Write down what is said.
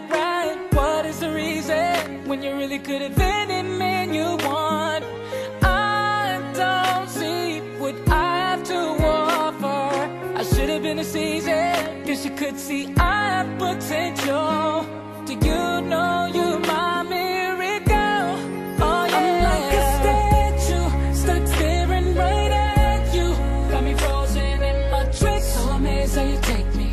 right? What is the reason when you really could have been the man you want? I don't see what I have to offer. I should have been a season, guess you could see I have potential. Do you know you're my miracle? Oh yeah. I'm like a statue, stuck staring right at you. Got me frozen in my tricks, so amazed how you take me.